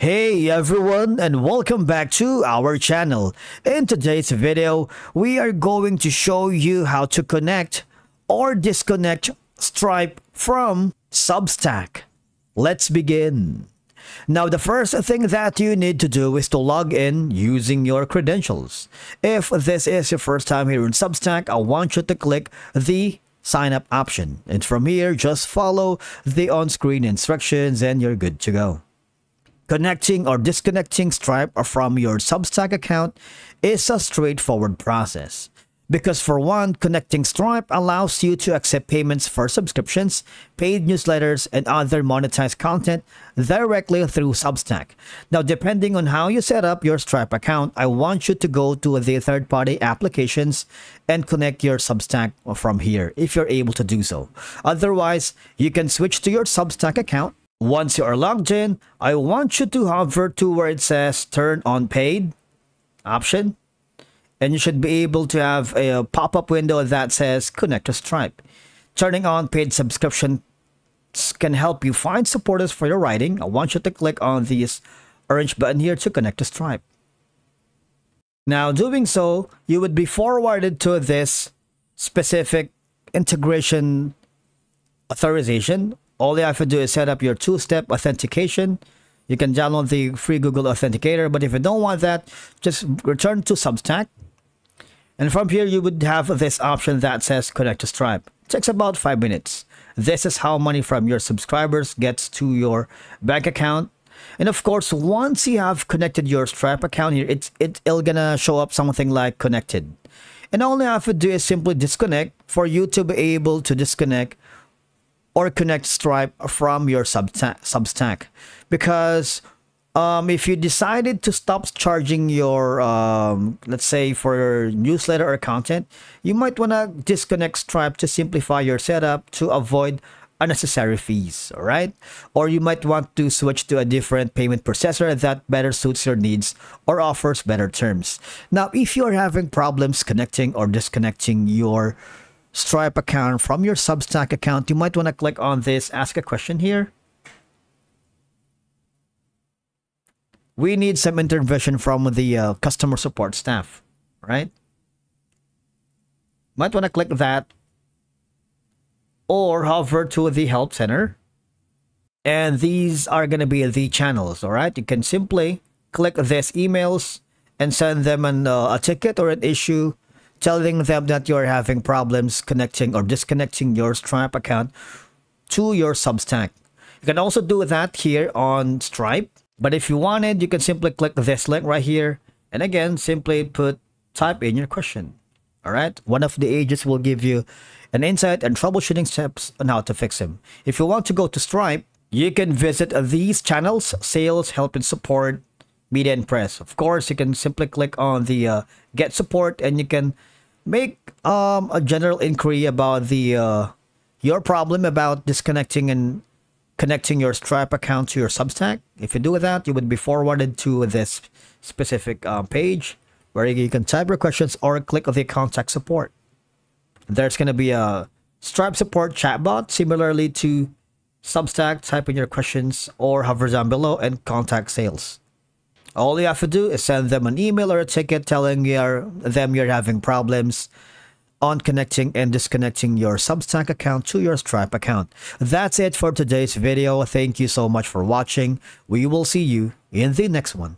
Hey everyone and welcome back to our channel. In today's video, we are going to show you how to connect or disconnect Stripe from Substack. Let's begin. Now, the first thing that you need to do is to log in using your credentials. If this is your first time here in Substack, I want you to click the sign up option. And from here, just follow the on-screen instructions and you're good to go. Connecting or disconnecting Stripe from your Substack account is a straightforward process. Because for one, connecting Stripe allows you to accept payments for subscriptions, paid newsletters, and other monetized content directly through Substack. Now, depending on how you set up your Stripe account, I want you to go to the third-party applications and connect your Substack from here if you're able to do so. Otherwise, you can switch to your Substack account once you are logged in, I want you to hover to where it says turn on paid option. And you should be able to have a pop-up window that says connect to Stripe. Turning on paid subscription can help you find supporters for your writing. I want you to click on this orange button here to connect to Stripe. Now doing so, you would be forwarded to this specific integration authorization all you have to do is set up your two-step authentication. You can download the free Google Authenticator, but if you don't want that, just return to Substack. And from here, you would have this option that says connect to Stripe. It takes about five minutes. This is how money from your subscribers gets to your bank account. And of course, once you have connected your Stripe account here, it's, it's gonna show up something like connected. And all you have to do is simply disconnect for you to be able to disconnect or connect Stripe from your Substack. Because um, if you decided to stop charging your, um, let's say for your newsletter or content, you might want to disconnect Stripe to simplify your setup to avoid unnecessary fees, all right? Or you might want to switch to a different payment processor that better suits your needs or offers better terms. Now, if you're having problems connecting or disconnecting your Stripe account from your Substack account, you might want to click on this ask a question here. We need some intervention from the uh, customer support staff, right? Might want to click that or hover to the help center. And these are going to be the channels, all right? You can simply click this emails and send them an, uh, a ticket or an issue telling them that you're having problems connecting or disconnecting your Stripe account to your Substack. You can also do that here on Stripe. But if you wanted, you can simply click this link right here. And again, simply put, type in your question. All right. One of the agents will give you an insight and troubleshooting steps on how to fix them. If you want to go to Stripe, you can visit these channels, sales, help and support, media and press. Of course, you can simply click on the uh, get support and you can make um, a general inquiry about the uh, your problem about disconnecting and connecting your Stripe account to your Substack. If you do that, you would be forwarded to this specific uh, page where you can type your questions or click on the contact support. There's going to be a Stripe support chatbot similarly to Substack. Type in your questions or hover down below and contact sales. All you have to do is send them an email or a ticket telling your, them you're having problems on connecting and disconnecting your Substack account to your Stripe account. That's it for today's video. Thank you so much for watching. We will see you in the next one.